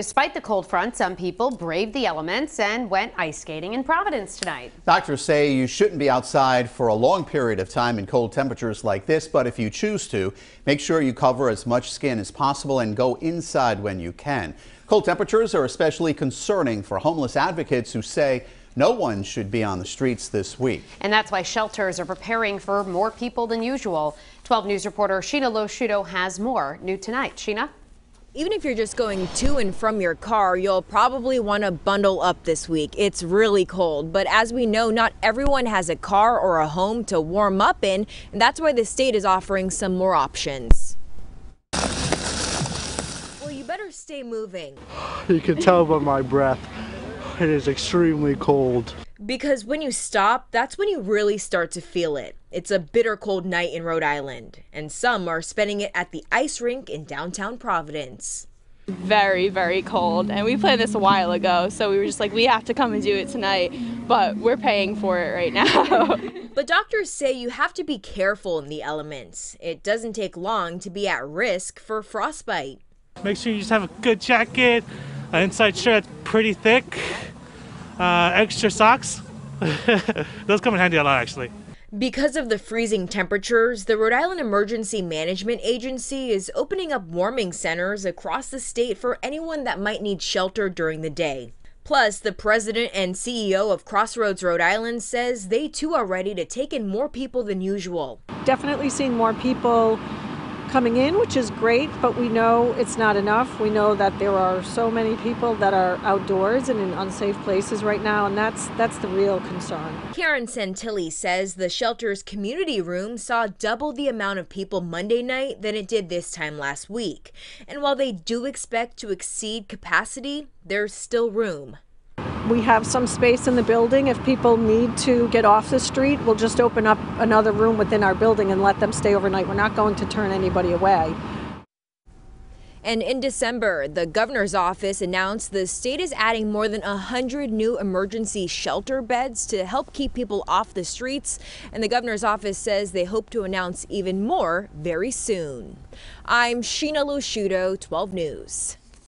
Despite the cold front, some people braved the elements and went ice skating in Providence tonight. Doctors say you shouldn't be outside for a long period of time in cold temperatures like this, but if you choose to, make sure you cover as much skin as possible and go inside when you can. Cold temperatures are especially concerning for homeless advocates who say no one should be on the streets this week. And that's why shelters are preparing for more people than usual. 12 News reporter Shiina LoSciuto has more new tonight. Shiina? Even if you're just going to and from your car, you'll probably want to bundle up this week. It's really cold, but as we know, not everyone has a car or a home to warm up in, and that's why the state is offering some more options. Well, you better stay moving. You can tell by my breath. It is extremely cold. Because when you stop, that's when you really start to feel it. It's a bitter cold night in Rhode Island, and some are spending it at the ice rink in downtown Providence. Very, very cold, and we planned this a while ago, so we were just like, we have to come and do it tonight, but we're paying for it right now. but doctors say you have to be careful in the elements. It doesn't take long to be at risk for frostbite. Make sure you just have a good jacket, an inside shirt pretty thick, uh, extra socks. Those come in handy a lot, actually. Because of the freezing temperatures, the Rhode Island Emergency Management Agency is opening up warming centers across the state for anyone that might need shelter during the day. Plus, the president and CEO of Crossroads Rhode Island says they too are ready to take in more people than usual. Definitely seeing more people coming in, which is great, but we know it's not enough. We know that there are so many people that are outdoors and in unsafe places right now, and that's that's the real concern. Karen Santilli says the shelter's community room saw double the amount of people Monday night than it did this time last week. And while they do expect to exceed capacity, there's still room. We have some space in the building. If people need to get off the street, we'll just open up another room within our building and let them stay overnight. We're not going to turn anybody away. And in December, the governor's office announced the state is adding more than 100 new emergency shelter beds to help keep people off the streets. And the governor's office says they hope to announce even more very soon. I'm Shiina LoSciuto, 12 News.